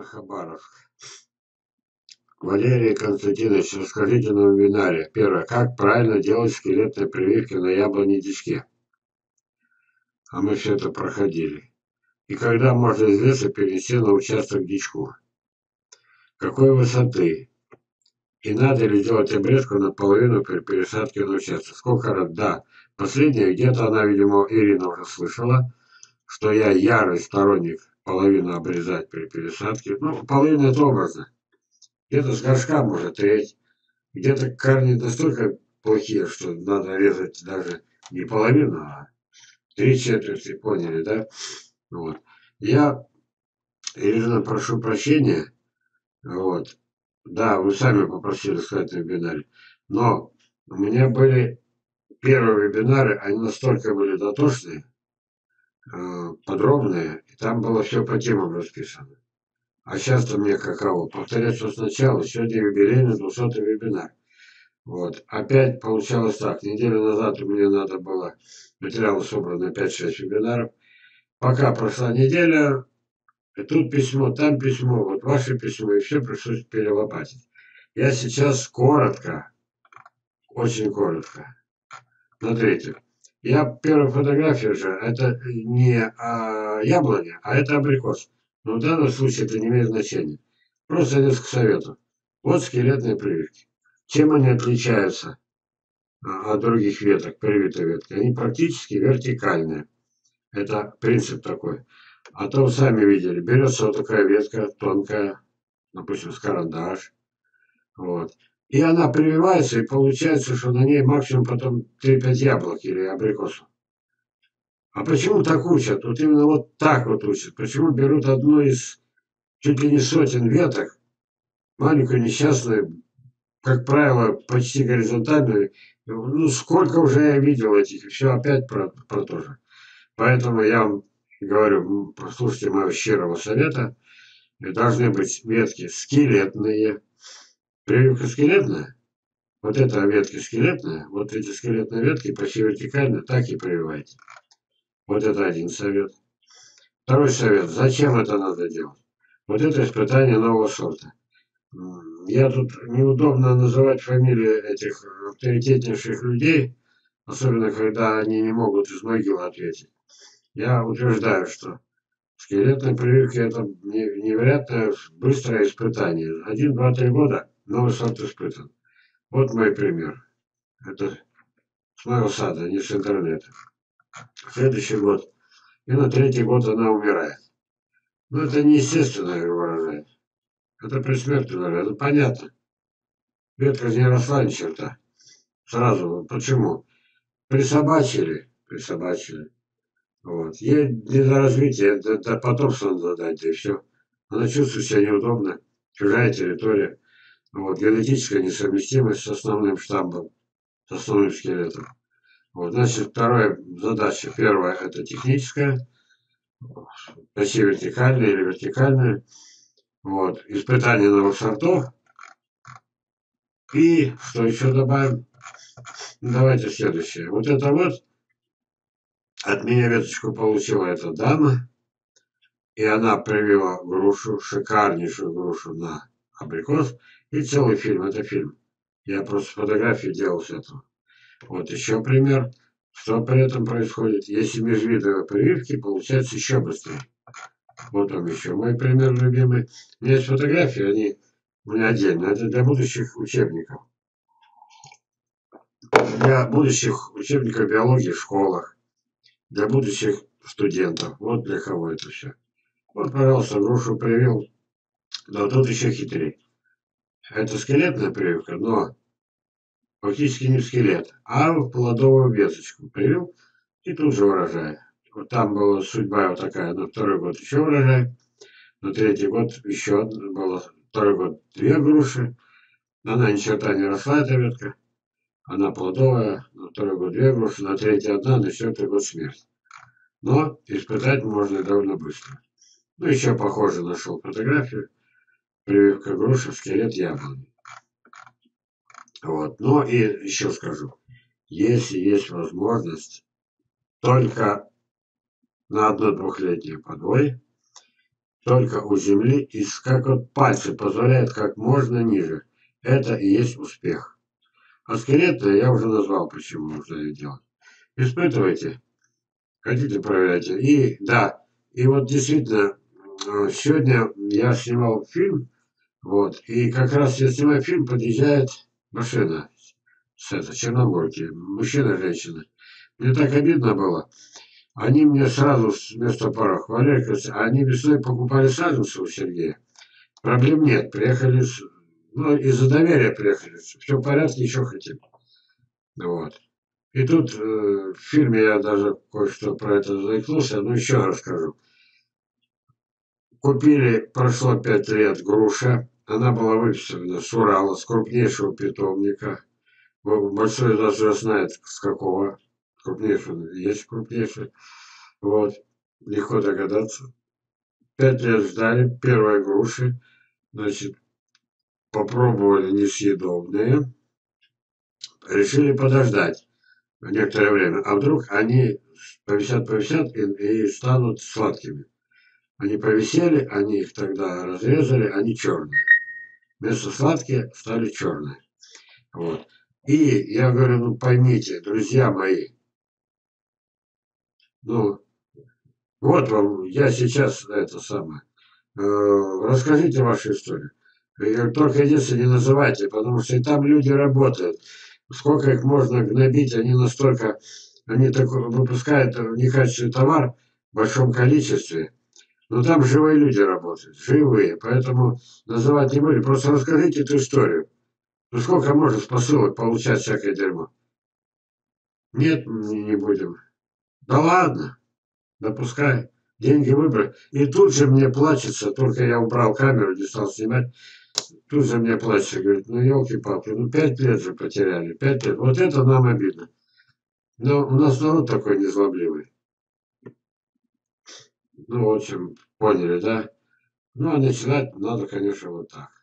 на Хабаровск. Валерий Константинович, расскажите на вебинаре. Первое. Как правильно делать скелетные прививки на яблоне дичке? А мы все это проходили. И когда можно из леса перенести на участок дичку? Какой высоты? И надо ли делать обрезку наполовину при пересадке на участок? Сколько раз? Да. Последнее, где-то она, видимо, Ирина уже слышала, что я ярый сторонник половину обрезать при пересадке. Ну, половина это образно. Где-то с горшка может треть. Где-то корни настолько плохие, что надо резать даже не половину, а три четверти, поняли, да? Вот. Я, Ирина, прошу прощения, вот, да, вы сами попросили сказать на вебинаре, но у меня были первые вебинары, они настолько были дотошные, э, подробные, и там было все по темам расписано. А сейчас-то мне каково? Повторять все сначала. Сегодня юбилейный 200 вебинар. Вот. Опять получалось так. Неделю назад у меня надо было материалы собраны 5-6 вебинаров. Пока прошла неделя, и тут письмо, там письмо, вот ваше письмо, и все пришлось перелопатить. Я сейчас коротко, очень коротко. Смотрите, я первая фотография же, это не а, яблоня, а это абрикос. Но в данном случае это не имеет значения. Просто несколько советов. Вот скелетные прививки. Чем они отличаются а, от других веток, привитой ветки? Они практически вертикальные. Это принцип такой. А то вы сами видели, берется вот такая ветка тонкая, допустим, с карандаш. Вот. И она прививается, и получается, что на ней максимум потом 3-5 яблок или абрикосов. А почему так учат? Вот именно вот так вот учат. Почему берут одну из чуть ли не сотен веток, маленькую несчастную, как правило, почти горизонтальную. Ну, сколько уже я видел этих, все опять про, про то же. Поэтому я вам говорю, послушайте моего щирого совета. Должны быть ветки скелетные. Прививка скелетная. Вот эта ветка скелетная. Вот эти скелетные ветки почти вертикально так и прививайте. Вот это один совет. Второй совет. Зачем это надо делать? Вот это испытание нового сорта. Я тут неудобно называть фамилии этих авторитетнейших людей, особенно когда они не могут из могилы ответить. Я утверждаю, что скелетная прививка это невероятно быстрое испытание. Один, два, три года новый сорт испытан. Вот мой пример. Это с моего сада, не с интернета следующий год. И на третий год она умирает. Ну, это неестественно, я выражаю. Это предсмертное, это понятно. Ветка не росла ни черта. Сразу. Почему? Присобачили. Присобачили. Вот. Ей не до развития, это, это потомство надо дать, и все. Она чувствует себя неудобно. Чужая территория. Вот. Генетическая несовместимость с основным штамбом, с основным скелетом. Вот, значит, вторая задача. Первая – это техническая, почти вертикальная или вертикальная. Вот, испытание новых сортов. И что еще добавим? Давайте следующее. Вот это вот от меня веточку получила эта дама. И она привела грушу, шикарнейшую грушу на абрикос. И целый фильм. Это фильм. Я просто фотографии делал с этого. Вот еще пример. Что при этом происходит? Если межвидовые прививки, получается еще быстрее. Вот он еще мой пример любимый. У меня есть фотографии, они у меня отдельно. Это для будущих учебников. Для будущих учебников биологии в школах. Для будущих студентов. Вот для кого это все. Вот, пожалуйста, грушу привил. Но тут еще хитрее. Это скелетная прививка, но фактически не скелет, а в плодовую веточку привил и тут же урожай. Вот там была судьба вот такая, на второй год еще урожай, на третий год еще было, второй год две груши, она ни черта не росла, эта ветка, она плодовая, на второй год две груши, на третий одна, на четвертый год смерть. Но испытать можно довольно быстро. Ну, еще похоже нашел фотографию, прививка груши скелет яблони. Вот. Ну и еще скажу, если есть возможность только на одно двухлетнее подвой, только у земли и как вот пальцы позволяют как можно ниже. Это и есть успех. А скелеты я уже назвал, почему нужно ее делать. Испытывайте. Хотите, проверяйте. И да, и вот действительно, сегодня я снимал фильм, вот, и как раз я снимаю фильм, подъезжает машина с это, Черногорки, мужчина женщина. Мне так обидно было. Они мне сразу вместо порох, Валерий они весной покупали саженцы у Сергея. Проблем нет, приехали, ну, из-за доверия приехали. Все в порядке, еще хотим. Вот. И тут э, в фильме я даже кое-что про это заикнулся, но еще расскажу. Купили, прошло пять лет, груша. Она была выписана с Урала, с крупнейшего питомника. Большой даже знает, с какого крупнейшего. Есть крупнейший. Вот. Легко догадаться. Пять лет ждали, первые груши. Значит, попробовали несъедобные. Решили подождать некоторое время. А вдруг они повисят, повисят и, и станут сладкими. Они повисели, они их тогда разрезали, они черные. Вместо сладкие стали черные. Вот. И я говорю, ну поймите, друзья мои, ну, вот вам, я сейчас это самое, э, расскажите вашу историю. Только единственное, не называйте, потому что и там люди работают сколько их можно гнобить, они настолько, они так выпускают некачественный товар в большом количестве, но там живые люди работают, живые, поэтому называть не будем, просто расскажите эту историю. Ну сколько можно с посылок получать всякое дерьмо? Нет, не будем. Да ладно, допускай. Деньги выбрать. И тут же мне плачется, только я убрал камеру, не стал снимать. Тут же мне плачет, говорит, ну елки-палки, ну пять лет же потеряли, пять лет. Вот это нам обидно. Но у нас народ такой незлобливый. Ну, в общем, поняли, да? Ну, а начинать надо, конечно, вот так.